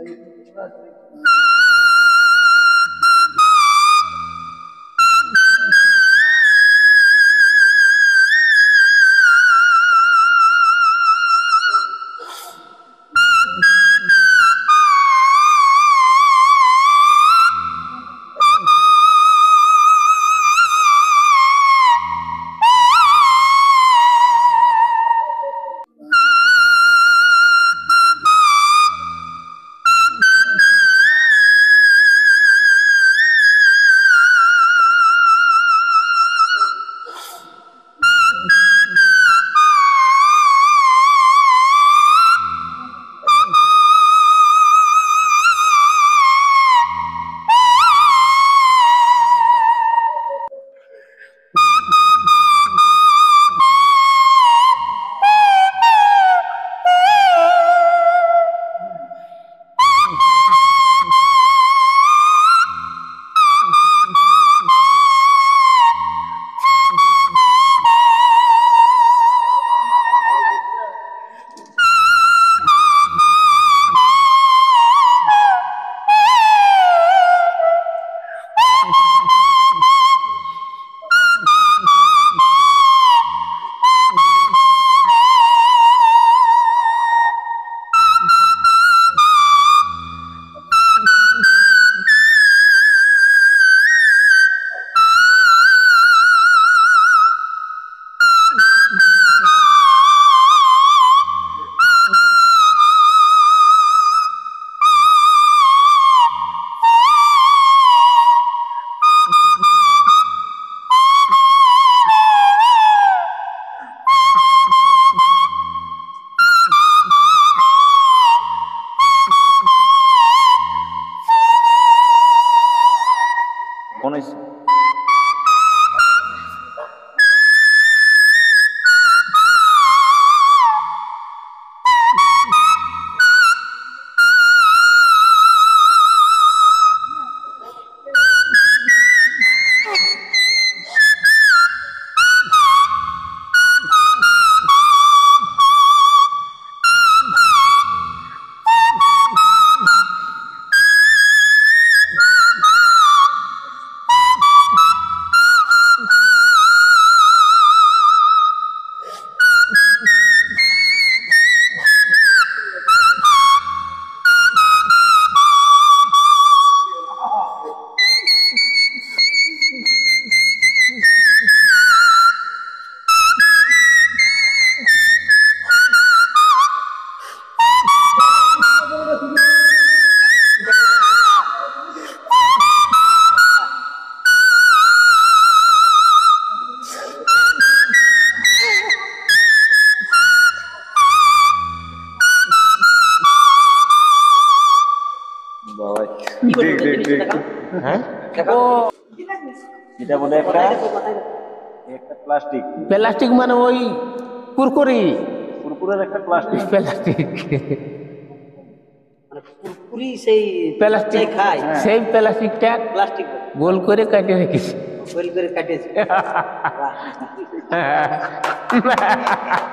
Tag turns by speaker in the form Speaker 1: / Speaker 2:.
Speaker 1: কোন হয়েছে বাবা হ্যাঁ?
Speaker 2: দেখাও।
Speaker 1: এটা বলে একটা প্লাস্টিক।
Speaker 3: প্লাস্টিক মানে ওই কুরকুরি।
Speaker 1: কুরকুরের একটা প্লাস্টিক।
Speaker 3: প্লাস্টিক।
Speaker 2: মানে সেই
Speaker 3: প্লাস্টিক।
Speaker 2: খায়।
Speaker 3: সেই প্লাস্টিকটা
Speaker 2: প্লাস্টিক।
Speaker 3: গোল করে কাটে রেখেছি।
Speaker 2: গোল করে।